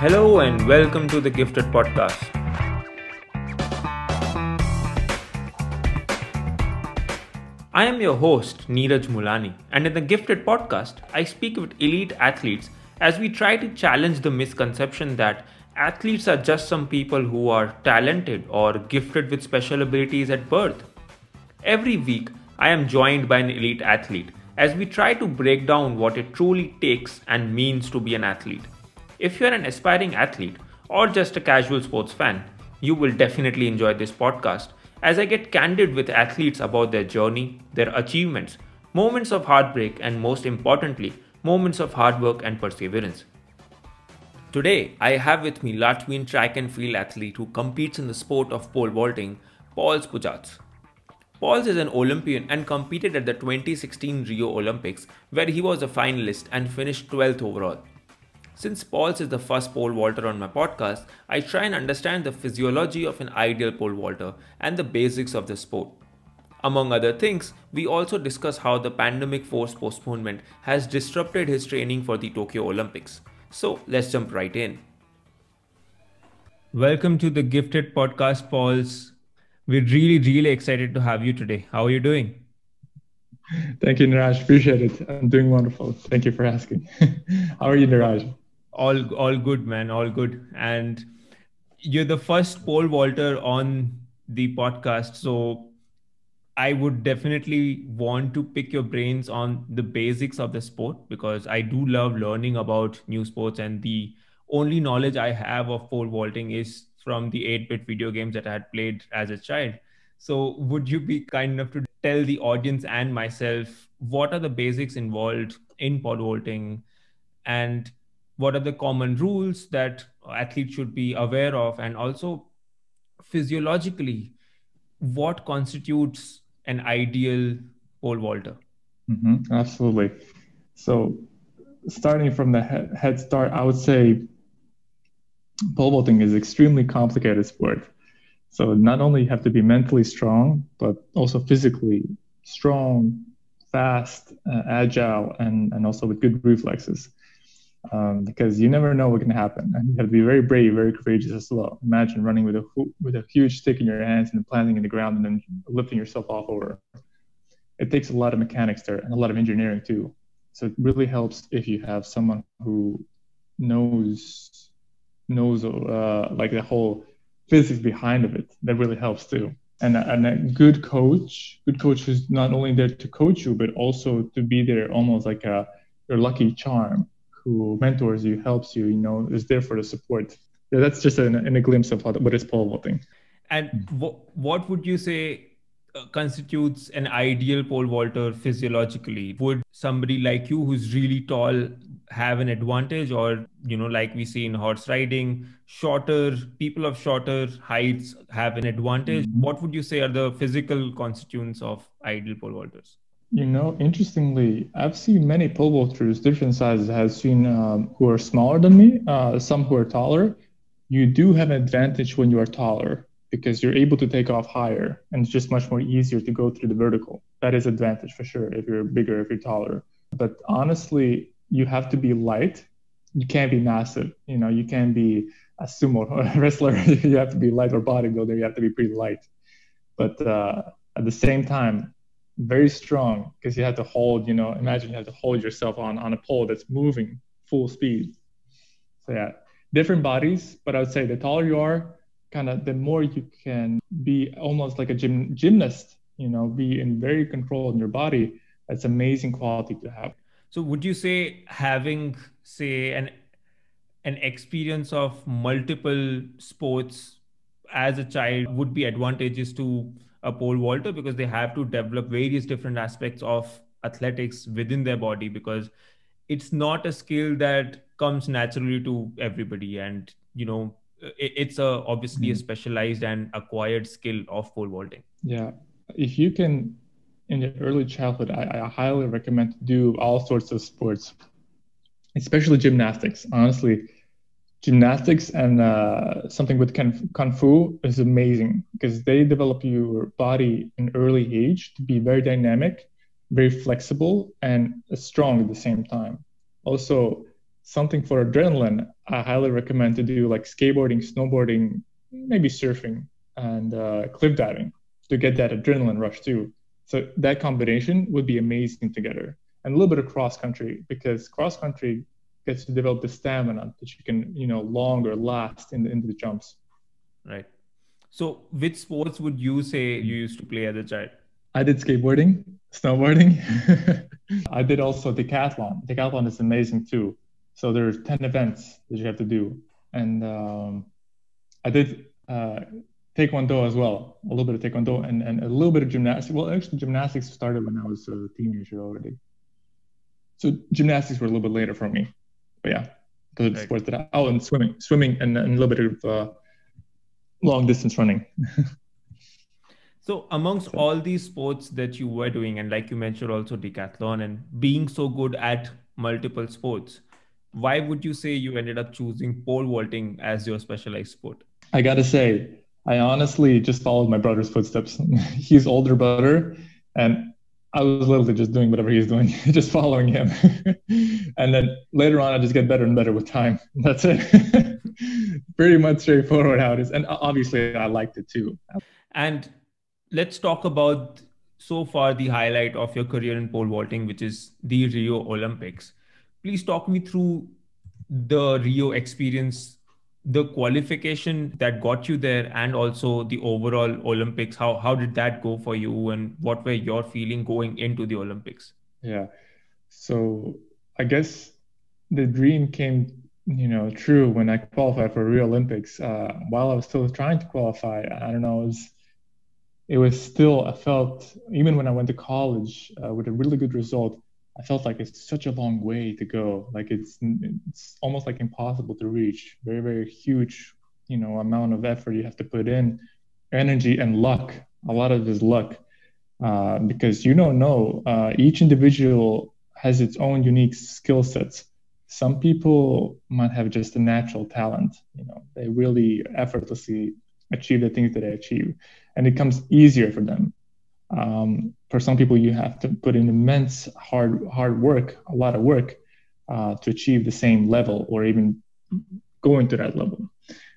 Hello and welcome to the Gifted Podcast. I am your host, Niraj Mulani, and in the Gifted Podcast, I speak with elite athletes as we try to challenge the misconception that athletes are just some people who are talented or gifted with special abilities at birth. Every week, I am joined by an elite athlete as we try to break down what it truly takes and means to be an athlete. If you're an aspiring athlete or just a casual sports fan, you will definitely enjoy this podcast as I get candid with athletes about their journey, their achievements, moments of heartbreak, and most importantly, moments of hard work and perseverance. Today, I have with me Latvian track and field athlete who competes in the sport of pole vaulting, Pauls Pujats. Pauls is an Olympian and competed at the 2016 Rio Olympics, where he was a finalist and finished 12th overall. Since Pauls is the first pole vaulter on my podcast, I try and understand the physiology of an ideal pole vaulter and the basics of the sport. Among other things, we also discuss how the pandemic forced postponement has disrupted his training for the Tokyo Olympics. So let's jump right in. Welcome to the Gifted Podcast, Pauls. We're really, really excited to have you today. How are you doing? Thank you, Niraj. Appreciate it. I'm doing wonderful. Thank you for asking. How are you, Niraj? All all good man all good. And you're the first pole vaulter on the podcast so i would definitely want to pick your brains on the basics of the sport because i do love learning about new sports and the only knowledge i have of pole vaulting is from the 8-bit video games that i had played as a child. So would you be kind enough to tell the audience and myself what are the basics involved in pole vaulting? And what are the common rules that athletes should be aware of? And also physiologically what constitutes an ideal pole vaulter? Mm-hmm, absolutely. So starting from the head start i would say pole vaulting is extremely complicated sport. So not only you have to be mentally strong but also physically strong fast uh, agile and, and also with good reflexes um, because you never know what can happen. And you have to be very brave, very courageous as well. Imagine running with a with a huge stick in your hands and planting in the ground and then lifting yourself off over. It takes a lot of mechanics there and a lot of engineering too. So it really helps if you have someone who knows knows uh, like the whole physics behind of it. That really helps too. And a, and a good coach, good coach who's not only there to coach you, but also to be there almost like a your lucky charm who mentors you, helps you, you know, is there for the support. Yeah, that's just in, in a glimpse of how, what is pole vaulting. And what what would you say uh, constitutes an ideal pole vaulter physiologically? Would somebody like you who's really tall have an advantage, or you know, like we see in horse riding, shorter people of shorter heights have an advantage? Mm-hmm. What would you say are the physical constituents of ideal pole vaulters? You know, interestingly, I've seen many pole vaulters, different sizes. I've seen um, who are smaller than me, uh, some who are taller. You do have an advantage when you are taller because you're able to take off higher, and it's just much more easier to go through the vertical. That is advantage for sure if you're bigger, if you're taller. But honestly, you have to be light. You can't be massive. You know, you can't be a sumo wrestler. you have to be light or bodybuilder. You have to be pretty light. But uh, at the same time, very strong because you have to hold, you know, imagine you have to hold yourself on, on a pole that's moving full speed. So yeah, different bodies, but I would say the taller you are, kind of the more you can be almost like a gym, gymnast, you know, be in very control in your body. That's amazing quality to have. So would you say having say an an experience of multiple sports as a child would be advantageous to a pole vaulter because they have to develop various different aspects of athletics within their body because it's not a skill that comes naturally to everybody. And you know it's a obviously mm-hmm. a specialized and acquired skill of pole vaulting. Yeah. If you can in your early childhood I, I highly recommend to do all sorts of sports especially gymnastics. Honestly gymnastics and uh, something with kung fu is amazing because they develop your body in early age to be very dynamic very flexible and strong at the same time also something for adrenaline, I highly recommend to do like skateboarding, snowboarding, maybe surfing, and uh, cliff diving to get that adrenaline rush too. So that combination would be amazing together. And a little bit of cross country because cross country gets to develop the stamina that you can, you know, longer last in the, in the jumps. Right. So which sports would you say you used to play as a child? I did skateboarding, snowboarding. I did also decathlon. Decathlon is amazing too. So there's 10 events that you have to do. And um, I did uh, taekwondo as well, a little bit of taekwondo and, and a little bit of gymnastics. Well, actually, gymnastics started when I was a teenager already. So gymnastics were a little bit later for me. But yeah, the right. sports that I, oh, and swimming, swimming and, and a little bit of uh, long distance running. so amongst so. all these sports that you were doing, and like you mentioned also decathlon and being so good at multiple sports, why would you say you ended up choosing pole vaulting as your specialized sport? I gotta say, I honestly just followed my brother's footsteps. he's older brother, and I was literally just doing whatever he's doing, just following him. and then later on, I just get better and better with time. That's it. Pretty much straightforward how it is. And obviously, I liked it too. And let's talk about so far the highlight of your career in pole vaulting, which is the Rio Olympics. Please talk me through the Rio experience the qualification that got you there and also the overall olympics how how did that go for you and what were your feeling going into the olympics? Yeah. So i guess the dream came you know true when i qualified for rio olympics uh, while i was still trying to qualify. I don't know it was it was still i felt even when i went to college uh, with a really good result I felt like it's such a long way to go. Like it's it's almost like impossible to reach. Very very huge, you know, amount of effort you have to put in, energy and luck. A lot of it is luck, uh, because you don't know. Uh, each individual has its own unique skill sets. Some people might have just a natural talent. You know, they really effortlessly achieve the things that they achieve, and it comes easier for them. Um, for some people, you have to put in immense hard hard work, a lot of work, uh, to achieve the same level or even go into that level.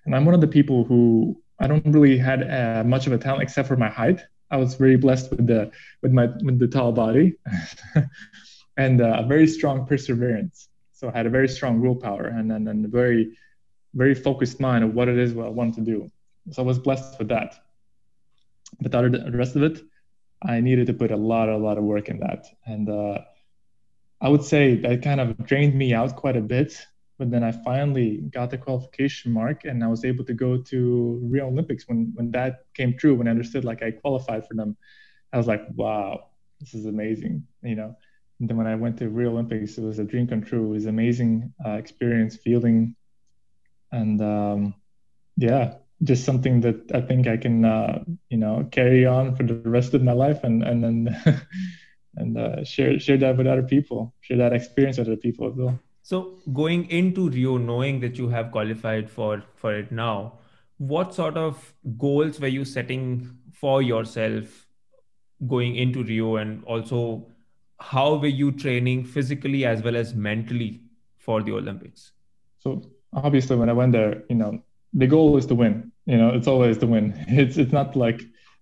And I'm one of the people who I don't really had uh, much of a talent except for my height. I was very blessed with the with my with the tall body, and uh, a very strong perseverance. So I had a very strong willpower and and, and a very very focused mind of what it is what I wanted to do. So I was blessed with that. But the rest of it, I needed to put a lot, a lot of work in that. And uh, I would say that kind of drained me out quite a bit. But then I finally got the qualification mark and I was able to go to Rio Olympics when, when that came true, when I understood like I qualified for them. I was like, wow, this is amazing, you know. And then when I went to Rio Olympics, it was a dream come true. It was amazing uh, experience, feeling, and um, yeah, just something that I think I can, uh, you know, carry on for the rest of my life, and and then and uh, share share that with other people, share that experience with other people as well. So going into Rio, knowing that you have qualified for for it now, what sort of goals were you setting for yourself going into Rio, and also how were you training physically as well as mentally for the Olympics? So obviously, when I went there, you know, the goal is to win you know it's always to win. It's it's not like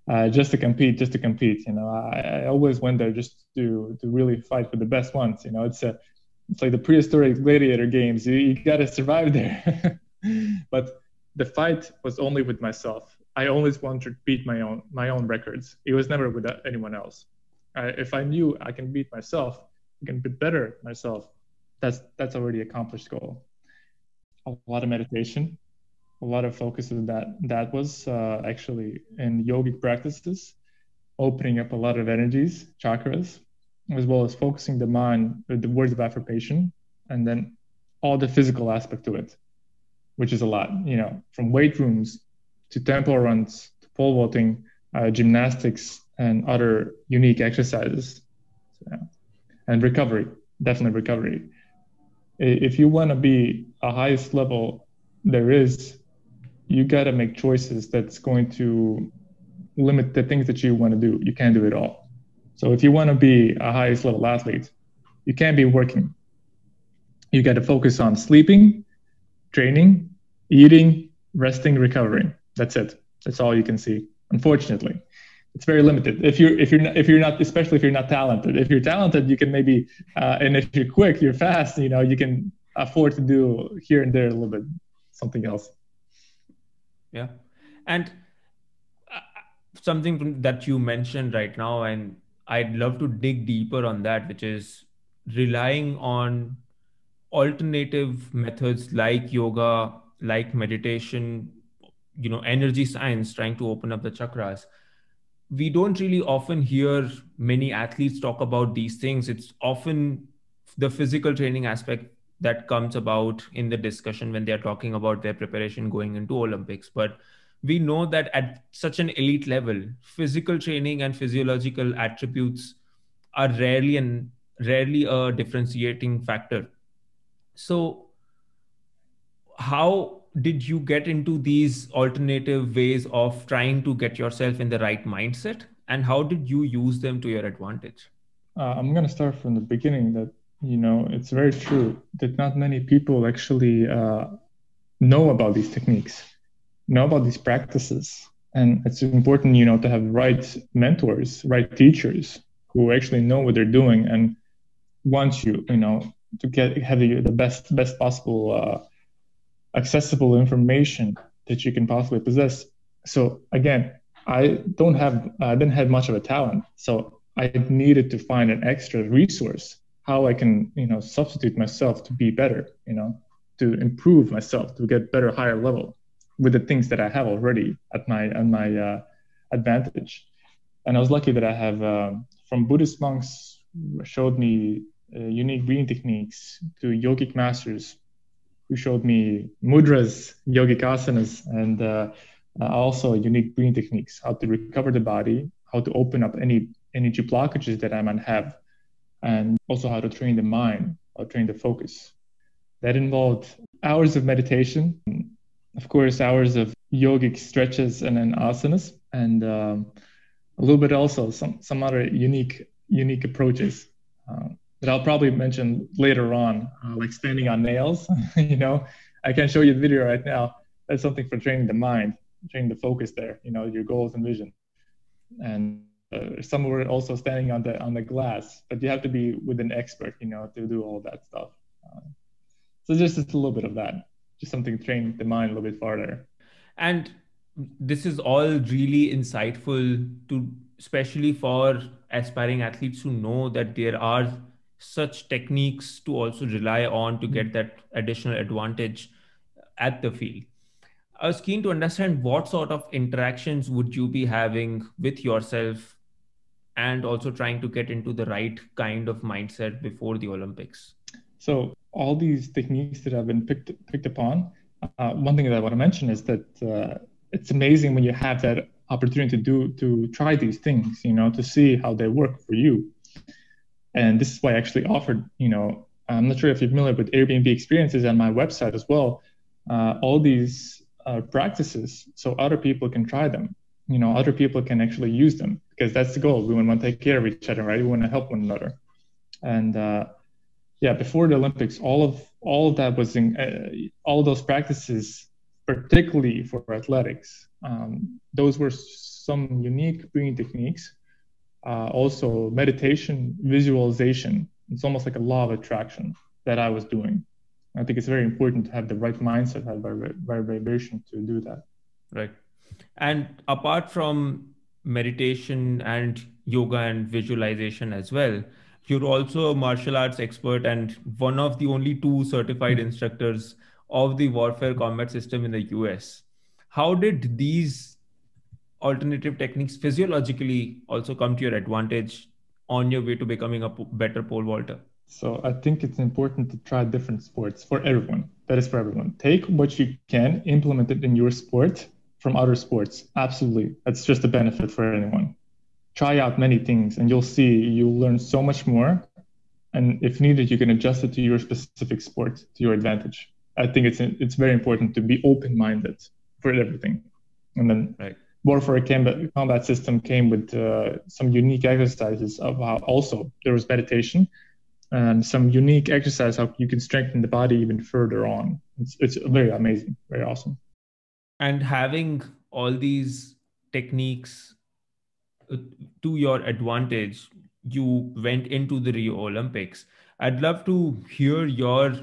uh, just to compete just to compete you know. I, I, always went there just to to really fight for the best ones you know. It's a it's like the prehistoric gladiator games. You, you got to survive there. But the fight was only with myself. I always wanted to beat my own my own records. It was never with anyone else. Uh, if i knew i can beat myself i can be better myself that's that's already accomplished goal. A lot of meditation a lot of focus on that that was uh, actually in yogic practices opening up a lot of energies chakras as well as focusing the mind with the words of affirmation and then all the physical aspect to it which is a lot you know from weight rooms to tempo runs to pole vaulting uh, gymnastics and other unique exercises. So, and recovery definitely recovery. If you want to be a highest level there is you got to make choices that's going to limit the things that you want to do. You can't do it all. So if you want to be a highest level athlete, you can't be working you got to focus on sleeping, training, eating, resting, recovering. That's it. That's all you can see. Unfortunately, it's very limited. If you're if you're not, if you're not especially if you're not talented. If you're talented, you can maybe uh, and if you're quick, you're fast. You know, you can afford to do here and there a little bit something else. Yeah, and uh, something that you mentioned right now, and I'd love to dig deeper on that, which is relying on alternative methods like yoga, like meditation, you know, energy science, trying to open up the chakras. We don't really often hear many athletes talk about these things. It's often the physical training aspect that comes about in the discussion when they're talking about their preparation going into Olympics. But we know that at such an elite level, physical training and physiological attributes are rarely and rarely a differentiating factor. So, how did you get into these alternative ways of trying to get yourself in the right mindset, and how did you use them to your advantage? Uh, I'm going to start from the beginning. That you know, it's very true that not many people actually uh, know about these techniques, know about these practices, and it's important, you know, to have right mentors, right teachers who actually know what they're doing and want you, you know, to get have the, the best best possible uh, accessible information that you can possibly possess. So again, I don't have I didn't have much of a talent, so I needed to find an extra resource how I can you know substitute myself to be better, you know, to improve myself to get better higher level with the things that I have already at my at my uh, advantage. And I was lucky that I have um, from Buddhist monks showed me uh, unique breathing techniques to yogic masters who showed me mudras, yogic asanas, and uh, uh, also unique breathing techniques, how to recover the body, how to open up any energy blockages that I might have, and also how to train the mind, to train the focus. That involved hours of meditation, of course, hours of yogic stretches and then asanas, and um, a little bit also some some other unique unique approaches. Uh, that I'll probably mention later on, uh, like standing on nails. you know, I can't show you the video right now. That's something for training the mind, training the focus there. You know, your goals and vision. And uh, some were also standing on the on the glass, but you have to be with an expert, you know, to do all that stuff. Uh, so just, just a little bit of that, just something to train the mind a little bit farther. And this is all really insightful to especially for aspiring athletes who know that there are such techniques to also rely on to get that additional advantage at the field. I was keen to understand what sort of interactions would you be having with yourself and also trying to get into the right kind of mindset before the Olympics. So all these techniques that have been picked picked upon, uh, one thing that I want to mention is that uh, it's amazing when you have that opportunity to do to try these things, you know, to see how they work for you and this is why I actually offered, you know, I'm not sure if you're familiar with Airbnb experiences on my website as well. Uh, all these uh, practices so other people can try them. You know, other people can actually use them because that's the goal. We want to take care of each other, right? We want to help one another. And uh, yeah, before the Olympics, all of all of that was in uh, all those practices, particularly for athletics. Um, those were some unique breathing techniques uh, also meditation, visualization. It's almost like a law of attraction that I was doing. I think it's very important to have the right mindset, have the right vibration to do that. Right. And apart from meditation and yoga and visualization as well, you're also a martial arts expert and one of the only two certified mm-hmm. instructors of the warfare combat system in the US. How did these alternative techniques physiologically also come to your advantage on your way to becoming a better pole vaulter? So I think it's important to try different sports for everyone. That is for everyone. Take what you can, implement it in your sport from other sports. Absolutely. That's just a benefit for anyone. Try out many things and you'll see you'll learn so much more. And if needed, you can adjust it to your specific sport to your advantage. I think it's it's very important to be open-minded for everything. And then right warfare combat, combat system came with uh, some unique exercises of how also there was meditation and some unique exercise how you can strengthen the body even further on. It's, it's very amazing, very awesome. And having all these techniques uh, to your advantage, you went into the Rio Olympics. I'd love to hear your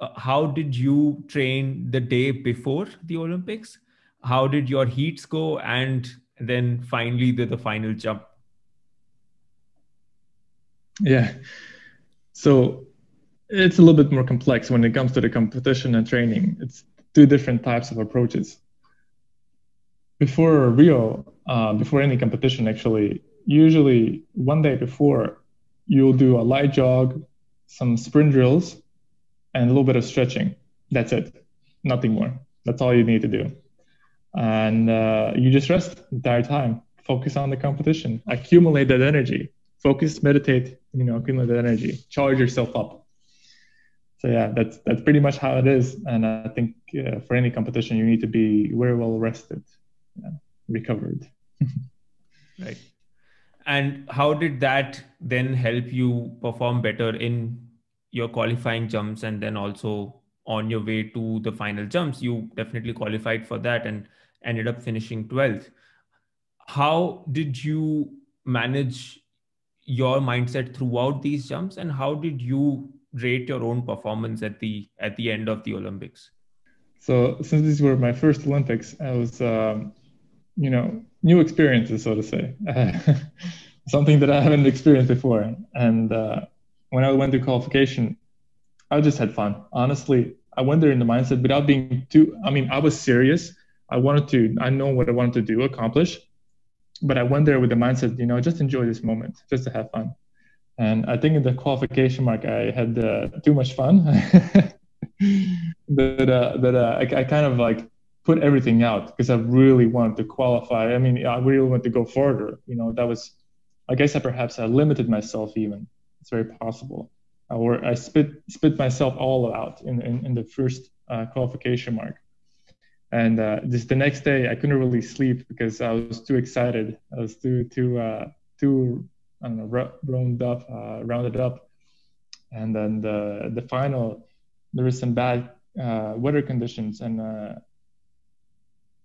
uh, how did you train the day before the Olympics? How did your heats go? And then finally, the, the final jump. Yeah. So it's a little bit more complex when it comes to the competition and training. It's two different types of approaches. Before Rio, uh, before any competition, actually, usually one day before, you'll do a light jog, some sprint drills, and a little bit of stretching. That's it. Nothing more. That's all you need to do. And uh, you just rest the entire time. Focus on the competition. Accumulate that energy. Focus, meditate, you know, accumulate that energy. Charge yourself up. So yeah, that's that's pretty much how it is. And I think uh, for any competition, you need to be very well rested, yeah, recovered. right. And how did that then help you perform better in your qualifying jumps and then also on your way to the final jumps you definitely qualified for that and ended up finishing 12th how did you manage your mindset throughout these jumps and how did you rate your own performance at the at the end of the olympics so since these were my first olympics i was um, you know new experiences so to say something that i haven't experienced before and uh, when I went to qualification, I just had fun. Honestly, I went there in the mindset without being too. I mean, I was serious. I wanted to. I know what I wanted to do, accomplish, but I went there with the mindset, you know, just enjoy this moment, just to have fun. And I think in the qualification mark, I had uh, too much fun. that uh, that uh, I, I kind of like put everything out because I really wanted to qualify. I mean, I really wanted to go further. You know, that was, I guess, I perhaps I limited myself even it's very possible. Or I spit spit myself all out in, in, in the first uh, qualification mark. And uh, just the next day, I couldn't really sleep because I was too excited. I was too too uh, too I don't know rounded up, uh, rounded up. And then the the final, there was some bad uh, weather conditions, and uh,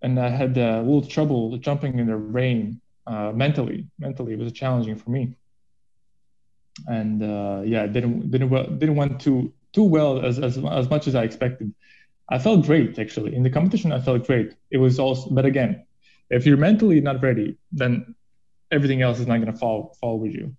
and I had a little trouble jumping in the rain mentally. Mentally, it was challenging for me and uh, yeah, didn't didn't well, didn't went too too well as, as as much as I expected. I felt great actually in the competition. I felt great. It was also, but again, if you're mentally not ready, then everything else is not going to fall fall with you.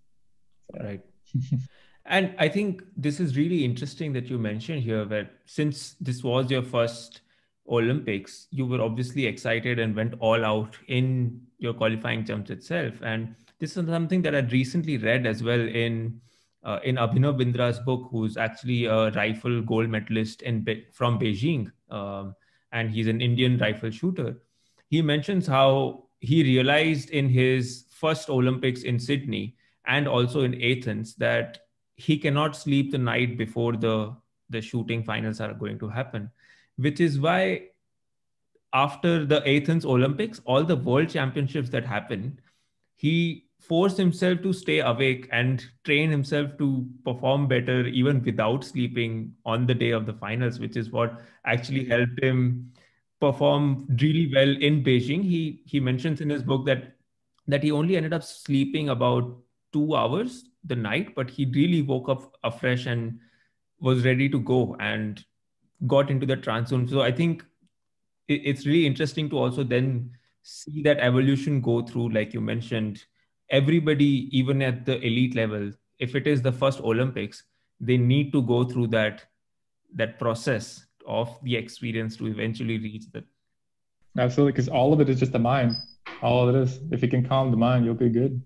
So. Right. and I think this is really interesting that you mentioned here that since this was your first Olympics, you were obviously excited and went all out in your qualifying jumps itself. And this is something that I'd recently read as well in uh, in Abhinav Bindra's book, who's actually a rifle gold medalist in from Beijing, um, and he's an Indian rifle shooter. He mentions how he realized in his first Olympics in Sydney and also in Athens that he cannot sleep the night before the the shooting finals are going to happen, which is why after the Athens Olympics, all the world championships that happened, he forced himself to stay awake and train himself to perform better even without sleeping on the day of the finals which is what actually mm. helped him perform really well in beijing. He he mentions in his book that that he only ended up sleeping about 2 hours the night but he really woke up afresh and was ready to go and got into the trance zone so i think it's really interesting to also then see that evolution go through like you mentioned everybody, even at the elite level, if it is the first Olympics, they need to go through that that process of the experience to eventually reach that. Absolutely, because all of it is just the mind. All it is. If you can calm the mind, you'll be good.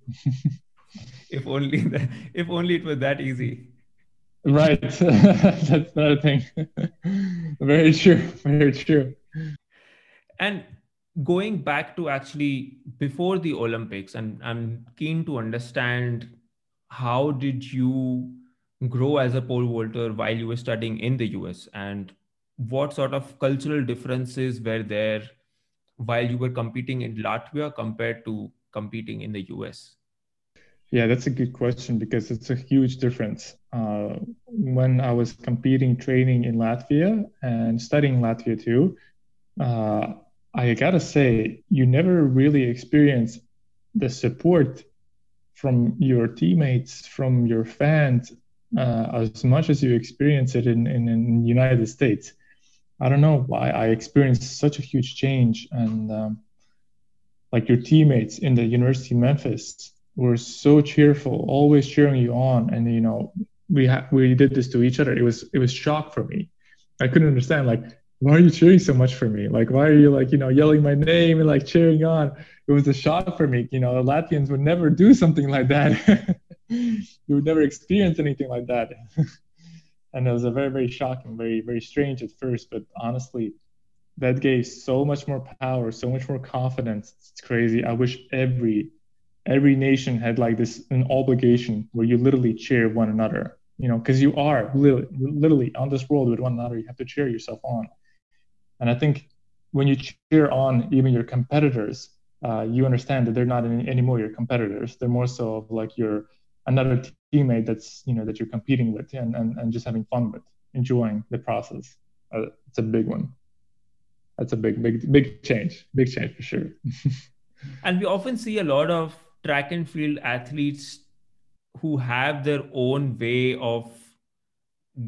if only if only it was that easy. Right. That's another thing. very true. Very true. And going back to actually before the olympics and i'm keen to understand how did you grow as a pole vaulter while you were studying in the us and what sort of cultural differences were there while you were competing in latvia compared to competing in the us Yeah, that's a good question because it's a huge difference. Uh, when I was competing, training in Latvia and studying Latvia too, uh, I gotta say, you never really experience the support from your teammates, from your fans, uh, as much as you experience it in, in, in the United States. I don't know why I experienced such a huge change. And um, like your teammates in the University of Memphis were so cheerful, always cheering you on. And, you know, we, ha- we did this to each other. It was, it was shock for me. I couldn't understand, like, why are you cheering so much for me? Like, why are you like, you know, yelling my name and like cheering on? It was a shock for me. You know, the Latvians would never do something like that. you would never experience anything like that. and it was a very, very shocking, very, very strange at first, but honestly, that gave so much more power, so much more confidence. It's crazy. I wish every every nation had like this an obligation where you literally cheer one another you know because you are literally, literally on this world with one another you have to cheer yourself on and I think when you cheer on even your competitors, uh, you understand that they're not any, anymore your competitors. They're more so like your another teammate that's you know that you're competing with and, and, and just having fun with, enjoying the process. Uh, it's a big one. That's a big, big, big change. Big change for sure. and we often see a lot of track and field athletes who have their own way of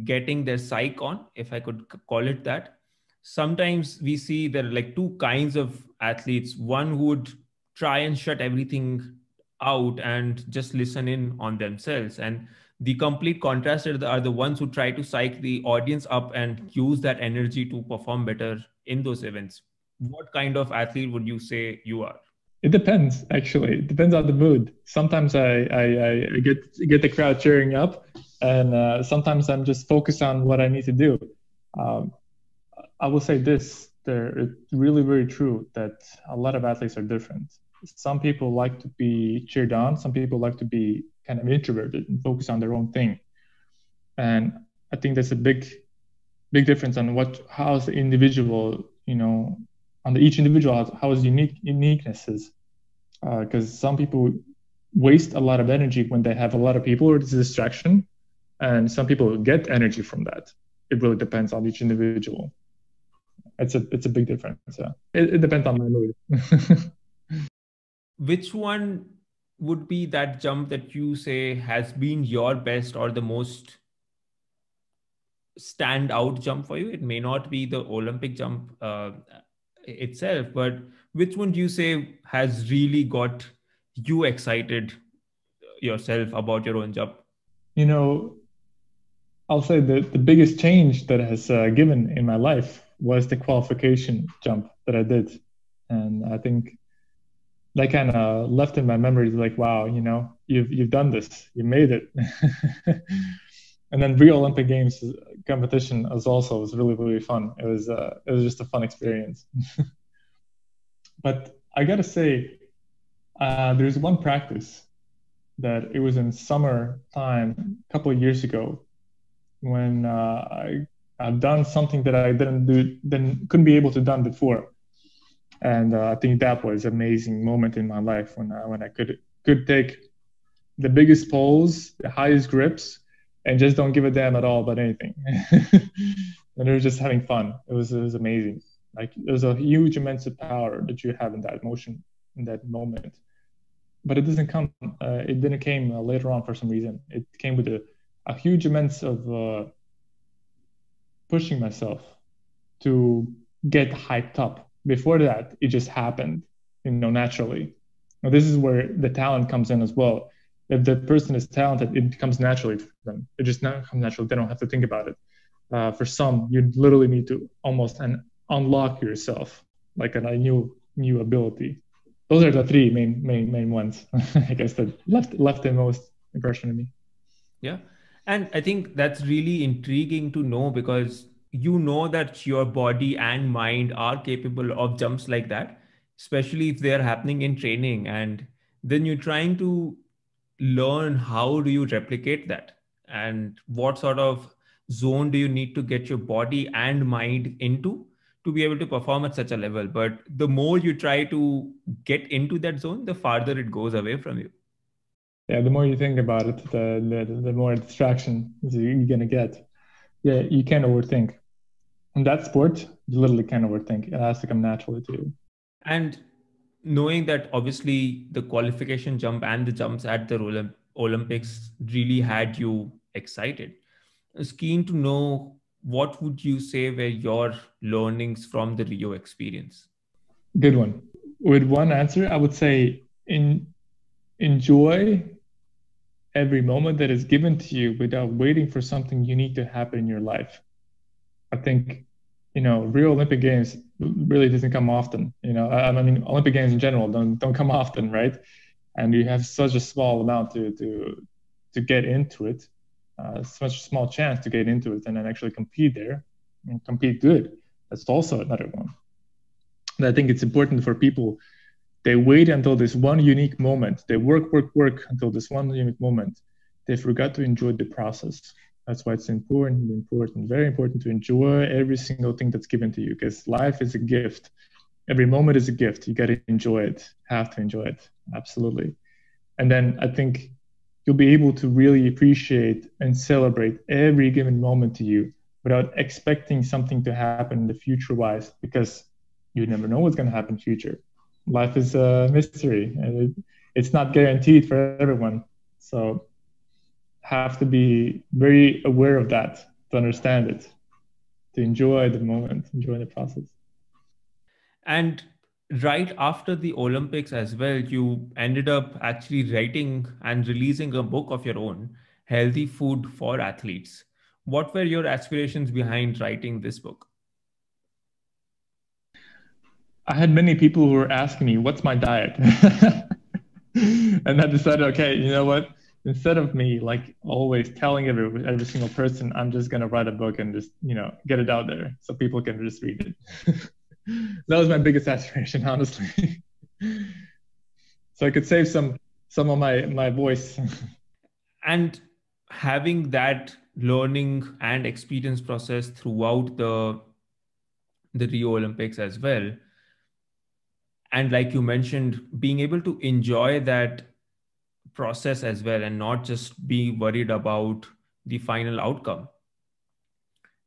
getting their psyche on, if I could call it that sometimes we see there are like two kinds of athletes one who would try and shut everything out and just listen in on themselves. And the complete contrast are the, are the ones who try to psych the audience up and use that energy to perform better in those events. What kind of athlete would you say you are? It depends actually. It depends on the mood. Sometimes i i, I get get the crowd cheering up and uh, sometimes i'm just focused on what i need to do. Um, I will say this: there, it's really very true that a lot of athletes are different. Some people like to be cheered on. Some people like to be kind of introverted and focus on their own thing. And I think there's a big, big difference on what how's the individual, you know, on the each individual how, how is unique uniquenesses. Because uh, some people waste a lot of energy when they have a lot of people or it's a distraction, and some people get energy from that. It really depends on each individual it's a it's a big difference. Yeah. It, it depends on my mood. Which one would be that jump that you say has been your best or the most stand out jump for you? It may not be the Olympic jump uh, itself, but which one do you say has really got you excited yourself about your own jump? You know, I'll say that the biggest change that has uh, given in my life was the qualification jump that I did. And I think that kind of left in my memory like, wow, you know, you've, you've done this, you made it. and then Rio Olympic Games competition was also was really, really fun. It was, uh, it was just a fun experience. but I gotta say, uh, there's one practice that it was in summer time a couple of years ago when uh, I I've done something that I didn't do, then couldn't be able to done before, and uh, I think that was amazing moment in my life when I, when I could could take the biggest poles, the highest grips, and just don't give a damn at all about anything, and it was just having fun. It was it was amazing. Like there's a huge immense power that you have in that motion in that moment, but it doesn't come. Uh, it didn't came uh, later on for some reason. It came with a, a huge immense of uh, pushing myself to get hyped up. Before that, it just happened, you know, naturally. Now, this is where the talent comes in as well. If the person is talented, it comes naturally for them. It just not comes naturally. They don't have to think about it. Uh, for some, you literally need to almost un- unlock yourself, like a new new ability. Those are the three main main main ones, I guess that left left the most impression on me. Yeah, and I think that's really intriguing to know because you know that your body and mind are capable of jumps like that, especially if they're happening in training. And then you're trying to learn how do you replicate that and what sort of zone do you need to get your body and mind into to be able to perform at such a level but the more you try to get into that zone the farther it goes away from you yeah, the more you think about it, the the, the more distraction you're gonna get. Yeah, you can't overthink. In that sport, you literally can't overthink. It has to come naturally to you. And knowing that obviously the qualification jump and the jumps at the Olympics really had you excited. I was keen to know what would you say were your learnings from the Rio experience? Good one. With one answer, I would say in enjoy every moment that is given to you without waiting for something unique to happen in your life. I think, you know, Rio Olympic Games really doesn't come often. You know, I, I mean, Olympic Games in general don't don't come often, right? And you have such a small amount to to to get into it, uh, such a small chance to get into it, and then actually compete there and compete good. That's also another one. And I think it's important for people they wait until this one unique moment. They work, work, work until this one unique moment. They forgot to enjoy the process. That's why it's important, important, very important to enjoy every single thing that's given to you because life is a gift. Every moment is a gift. You got to enjoy it, have to enjoy it. Absolutely. And then I think you'll be able to really appreciate and celebrate every given moment to you without expecting something to happen in the future wise because you never know what's going to happen in future life is a mystery and it, it's not guaranteed for everyone so have to be very aware of that to understand it to enjoy the moment enjoy the process and right after the olympics as well you ended up actually writing and releasing a book of your own healthy food for athletes what were your aspirations behind writing this book I had many people who were asking me, "What's my diet?" and I decided, okay, you know what? Instead of me like always telling every every single person, I'm just gonna write a book and just you know get it out there so people can just read it. that was my biggest aspiration, honestly. so I could save some some of my my voice. and having that learning and experience process throughout the the Rio Olympics as well and like you mentioned being able to enjoy that process as well and not just be worried about the final outcome.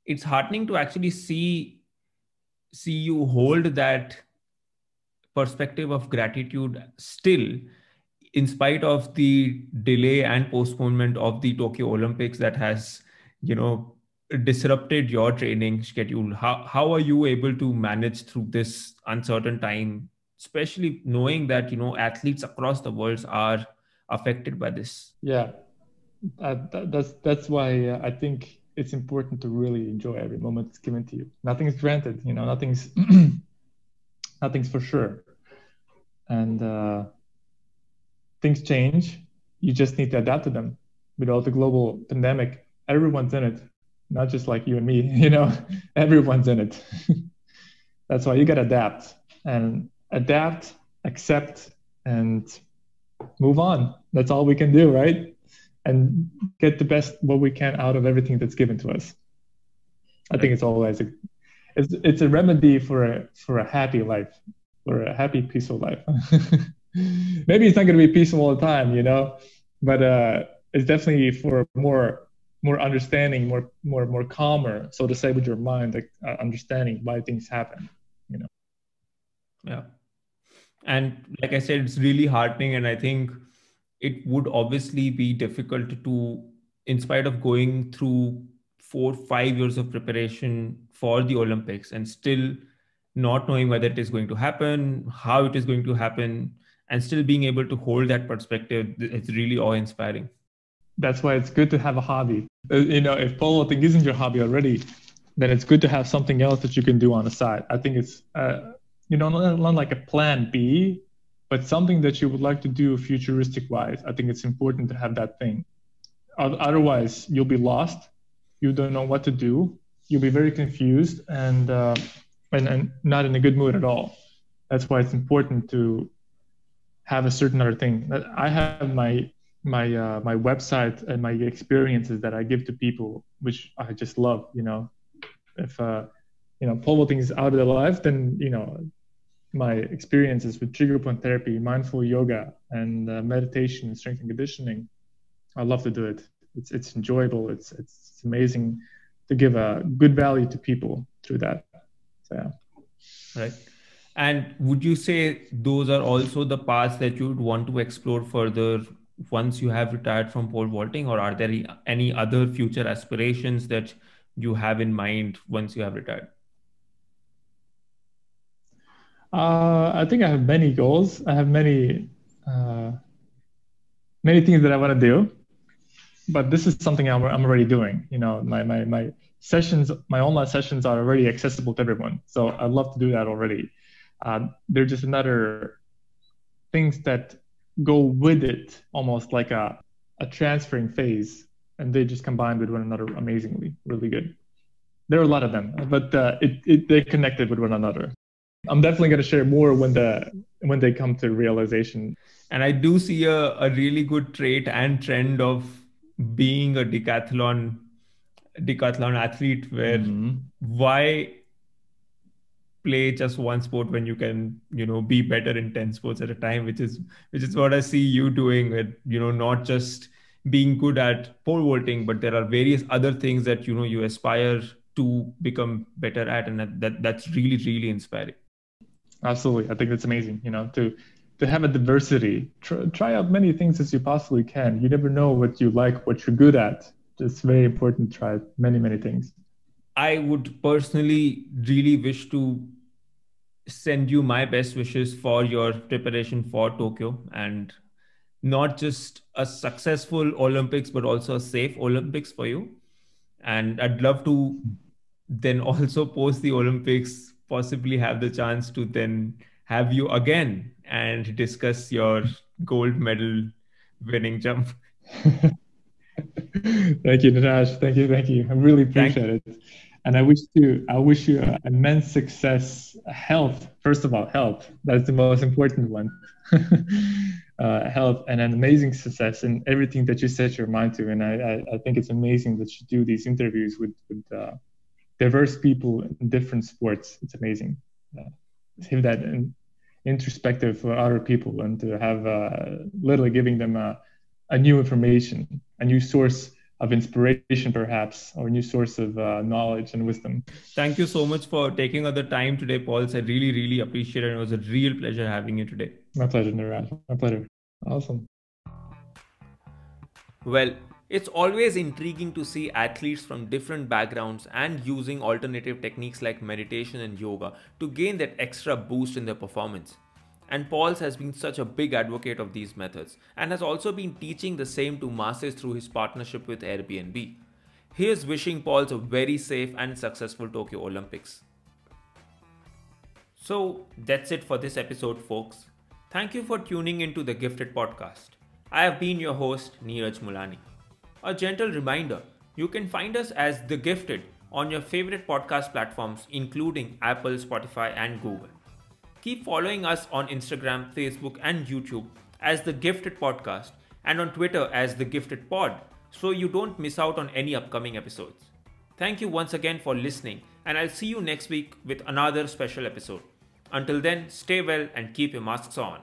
It's heartening to actually see see you hold that perspective of gratitude still in spite of the delay and postponement of the tokyo olympics that has you know disrupted your training schedule. How, how are you able to manage through this uncertain time especially knowing that you know athletes across the world are affected by this? Yeah. Uh, that, that's that's why uh, i think it's important to really enjoy every moment that's given to you. Nothing's granted you know nothing's nothing's for sure. And uh, things change. You just need to adapt to them. With all the global pandemic everyone's in it. Not just like you and me you know everyone's in it. That's why you got to adapt. And adapt, accept, and move on. That's all we can do, right? And get the best what we can out of everything that's given to us. I think it's always a, it's it's a remedy for a for a happy life, for a happy, peaceful life. Maybe it's not going to be peaceful all the time, you know, but uh, it's definitely for more more understanding, more more more calmer, so to say, with your mind, like uh, understanding why things happen, you know. Yeah and like i said it's really heartening and i think it would obviously be difficult to in spite of going through four five years of preparation for the olympics and still not knowing whether it is going to happen how it is going to happen and still being able to hold that perspective it's really awe-inspiring. That's why it's good to have a hobby. Uh, you know if pole vaulting isn't your hobby already then it's good to have something else that you can do on the side. I think it's uh, you know, not like a plan B, but something that you would like to do futuristic wise. I think it's important to have that thing. Otherwise, you'll be lost. You don't know what to do. You'll be very confused and, uh, and, and not in a good mood at all. That's why it's important to have a certain other thing. I have my my uh, my website and my experiences that I give to people, which I just love. You know, if uh, you know pole vaulting is out of their life, then you know my experiences with trigger point therapy, mindful yoga, and uh, meditation, strength and conditioning, I love to do it. It's it's enjoyable. It's it's amazing to give a good value to people through that. So yeah. Right. And would you say those are also the paths that you would want to explore further once you have retired from pole vaulting, or are there any other future aspirations that you have in mind once you have retired? Uh, I think I have many goals. I have many uh, many things that I want to do, but this is something I'm, I'm already doing. You know, my, my my sessions, my online sessions are already accessible to everyone. So I'd love to do that already. Uh, they're just another things that go with it, almost like a a transferring phase, and they just combine with one another amazingly, really good. There are a lot of them, but uh, it, it they're connected with one another. I'm definitely going to share more when the when they come to realization. And I do see a, a really good trait and trend of being a decathlon decathlon athlete where mm-hmm. why play just one sport when you can you know be better in 10 sports at a time which is which is what i see you doing with you know not just being good at pole vaulting but there are various other things that you know you aspire to become better at and that, that that's really really inspiring Absolutely, I think that's amazing. You know, to to have a diversity, try, try out many things as you possibly can. You never know what you like, what you're good at. It's very important to try many many things. I would personally really wish to send you my best wishes for your preparation for Tokyo and not just a successful Olympics, but also a safe Olympics for you. And I'd love to then also post the Olympics possibly have the chance to then have you again and discuss your gold medal winning jump. thank you, Niraj. Thank you, thank you. I really appreciate it. And I wish you, I wish you immense success, health. First of all, health. That's the most important one. uh, health and an amazing success in everything that you set your mind to. And I, I, I think it's amazing that you do these interviews with, with uh, diverse people in different sports. It's amazing. Uh, to have that in, introspective for other people and to have uh, literally giving them a, a, new information, a new source of inspiration, perhaps, or a new source of uh, knowledge and wisdom. Thank you so much for taking the time today, Paul. I really, really appreciate it. It was a real pleasure having you today. My pleasure, Niraj. My pleasure. Awesome. Well, it's always intriguing to see athletes from different backgrounds and using alternative techniques like meditation and yoga to gain that extra boost in their performance. And Pauls has been such a big advocate of these methods and has also been teaching the same to masses through his partnership with Airbnb. He is wishing Pauls a very safe and successful Tokyo Olympics. So that's it for this episode, folks. Thank you for tuning into the Gifted Podcast. I have been your host, Niraj Mulani. A gentle reminder you can find us as The Gifted on your favorite podcast platforms, including Apple, Spotify, and Google. Keep following us on Instagram, Facebook, and YouTube as The Gifted Podcast and on Twitter as The Gifted Pod so you don't miss out on any upcoming episodes. Thank you once again for listening, and I'll see you next week with another special episode. Until then, stay well and keep your masks on.